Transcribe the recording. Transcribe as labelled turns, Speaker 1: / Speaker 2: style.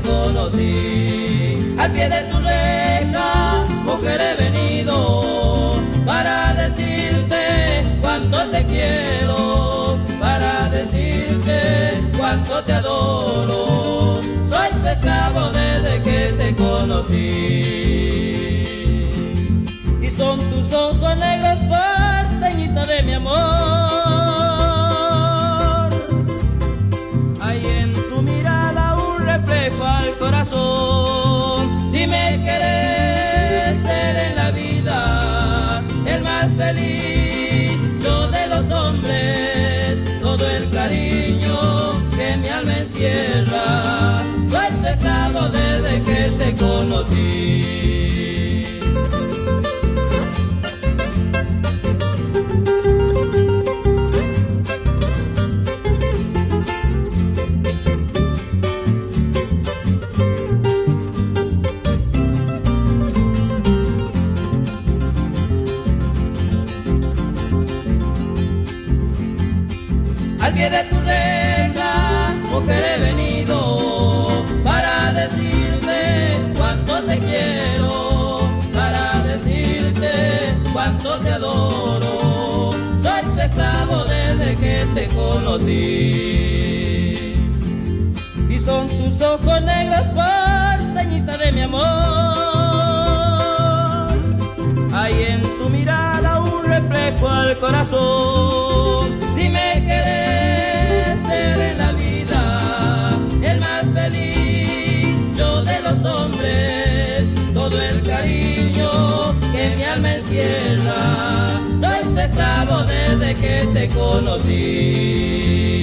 Speaker 1: conocí. Al pie de tu reja, mujer he venido para decirte cuánto te quiero, para decirte cuánto te adoro. Soy esclavo desde que te conocí son tus ojos negros, todo el cariño que mi alma encierra. Soy teclado desde que te conocí. De tu reja, mujer he venido para decirte cuánto te quiero, para decirte cuánto te adoro. Soy tu esclavo desde que te conocí. Y son tus ojos negros, porteñita de mi amor. Alma encierra. Soy esclavo desde que te conocí,